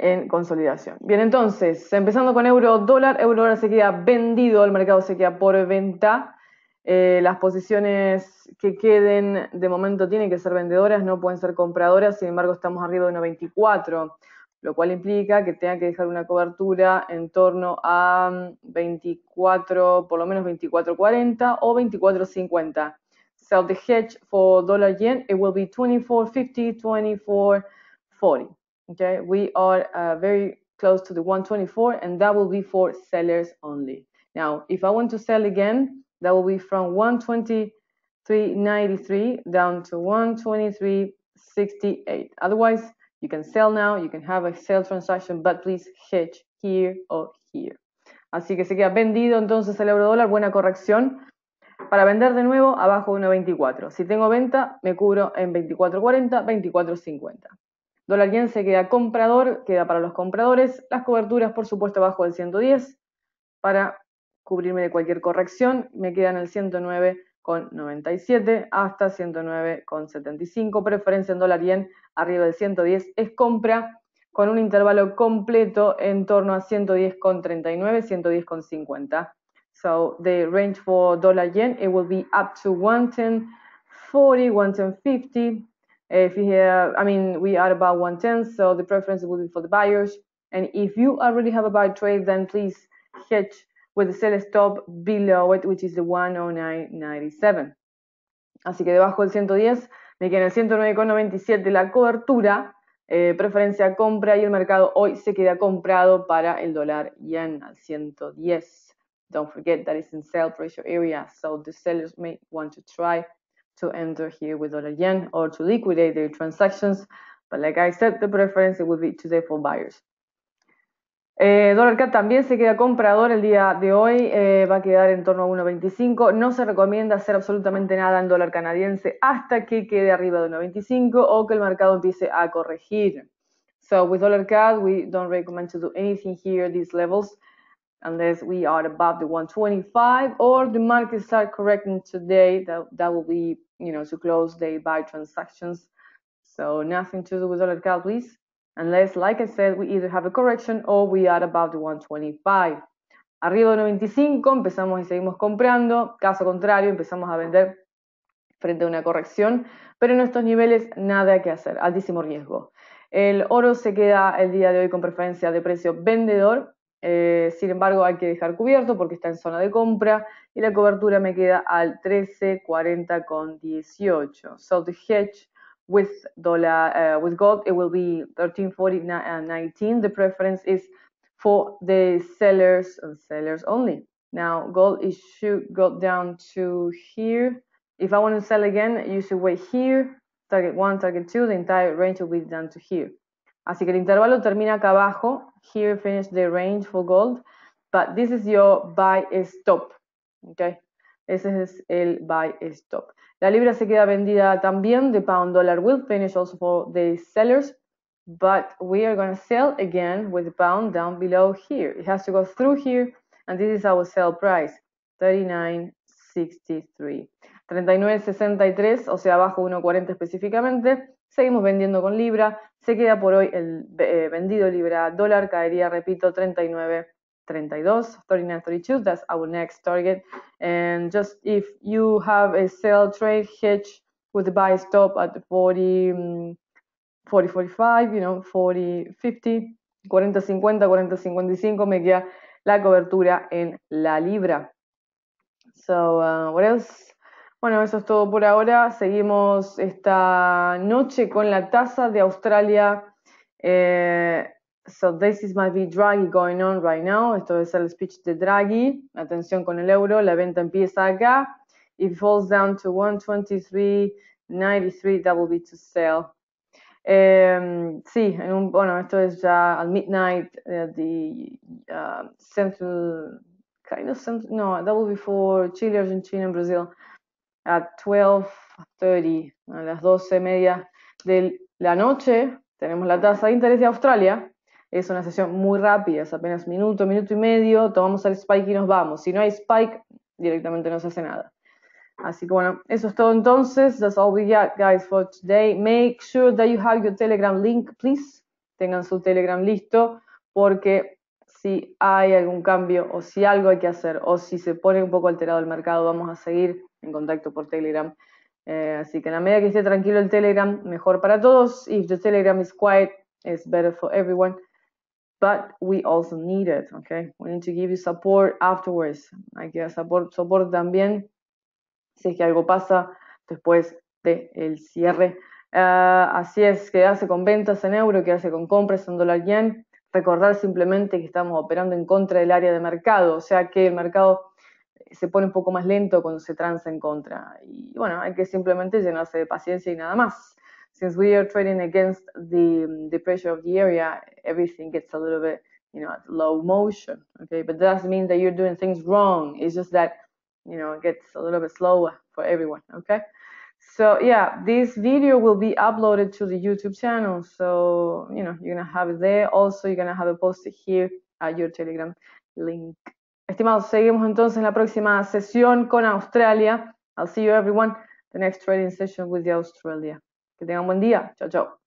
en consolidación. Bien, entonces, empezando con euro dólar, euro dólar se queda vendido, el mercado se queda por venta. Eh, las posiciones que queden de momento tienen que ser vendedoras, no pueden ser compradoras, sin embargo estamos arriba de 1,24, lo cual implica que tenga que dejar una cobertura en torno a 24, por lo menos 24.40 o 24.50. Sell the hedge for dollar yen, it will be 24.50, 24.40. Okay, we are uh, very close to the 124 and that will be for sellers only. Now, if I want to sell again, that will be from 123.93 down to 123.68. Otherwise, you can sell now, you can have a sell transaction, but please hedge here or here. Así que se queda vendido entonces el euro dólar, buena corrección. Para vender de nuevo abajo de 1.24. Si tengo venta, me cubro en 24.40, 24.50. Dólar yen se queda comprador, queda para los compradores. Las coberturas, por supuesto, abajo del 110 para cubrirme de cualquier corrección. Me quedan el 109,97 hasta 109,75. Preferencia en dólar yen arriba del 110 es compra con un intervalo completo en torno a 110,39, 110,50. So the range for dollar yen, it will be up to 110.40, 110.50. If you have, I mean, we are about 110, so the preference would be for the buyers. And if you already have a buy trade, then please hedge with the sell stop below it, which is the 109.97. Así que debajo del 110 me queda el 109.97 la cobertura, eh, preferencia compra y el mercado hoy se queda comprado para el dólar yen al 110. Don't forget that it's in sell pressure area, so the sellers may want to try to enter here with dollar yen or to liquidate their transactions. But like I said, the preference would be today for buyers. Eh, dólar CAD también se queda comprador el día de hoy, eh, va a quedar en torno a 1.25. No se recomienda hacer absolutamente nada en dólar canadiense hasta que quede arriba de 1.25 o que el mercado empiece a corregir. So with dollar CAD, we don't recommend to do anything here these levels unless we are above the 125 or the market start correcting today. That, that will be, you know, to close day buy transactions. So nothing to do with dollar CAD, please. unless, like I said, we either have a correction or we are above the 125. Arriba de 95 empezamos y seguimos comprando, caso contrario empezamos a vender frente a una corrección, pero en estos niveles nada que hacer, altísimo riesgo. El oro se queda el día de hoy con preferencia de precio vendedor, eh, sin embargo hay que dejar cubierto porque está en zona de compra y la cobertura me queda al 13.40 con 18. So the hedge with dollar uh, with gold it will be 1340 The preference is for the sellers and sellers only. Now gold is should go down to here. If I want to sell again, you should wait here. Target one, target two. The entire range will be down to here. Así que el intervalo termina acá abajo. Here finish the range for gold. But this is your buy stop. Okay. Ese es el buy stop. La libra se queda vendida también. The pound dollar will finish also for the sellers. But we are going to sell again with the pound down below here. It has to go through here. And this is our sell price. 39.63. 39.63, o sea, abajo 1.40 específicamente. Seguimos vendiendo con libra. Se queda por hoy el eh, vendido libra dólar. Caería, repito, 39 32, 39, 32. That's our next target. And just if you have a sell trade hedge with the buy stop at 40, 40, 45, you know, 40, 50, 40, 50, 40, 55, me queda la cobertura en la libra. So, uh, what else? Bueno, eso es todo por ahora. Seguimos esta noche con la tasa de Australia. Eh, So this is my be Draghi going on right now. Esto es el speech de Draghi. Atención con el euro. La venta empieza acá. It falls down to 123.93. That will be to sell. Eh, sí, en un, bueno, esto es ya al midnight. Uh, the uh, central, kind of central, no, that will be for Chile, Argentina, and Brazil. At 12.30, a las 12 media de la noche, tenemos la tasa de interés de Australia es una sesión muy rápida, es apenas minuto, minuto y medio, tomamos el spike y nos vamos. Si no hay spike, directamente no se hace nada. Así que bueno, eso es todo entonces. That's all we got, guys, for today. Make sure that you have your Telegram link, please. tengan su Telegram listo, porque si hay algún cambio o si algo hay que hacer o si se pone un poco alterado el mercado, vamos a seguir en contacto por Telegram. Eh, así que en la medida que esté tranquilo el Telegram, mejor para todos. If the Telegram is quiet, it's better for everyone. But we also need it, okay? We need to give you support afterwards. Hay que dar support, también si es que algo pasa después del cierre. Uh, así es, quedarse con ventas en euro, quedarse con compras en dólar yen recordar simplemente que estamos operando en contra del área de mercado, o sea que el mercado se pone un poco más lento cuando se transa en contra. Y bueno, hay que simplemente llenarse de paciencia y nada más. Since we are trading against the, the pressure of the area, everything gets a little bit, you know, at low motion. Okay, but that doesn't mean that you're doing things wrong. It's just that, you know, it gets a little bit slower for everyone. Okay. So yeah, this video will be uploaded to the YouTube channel. So, you know, you're to have it there. Also, you're to have it posted here at your Telegram link. Estimados, seguimos entonces en la próxima sesión con Australia. I'll see you everyone the next trading session with the Australia. Que tengan buen día. Chao, chao.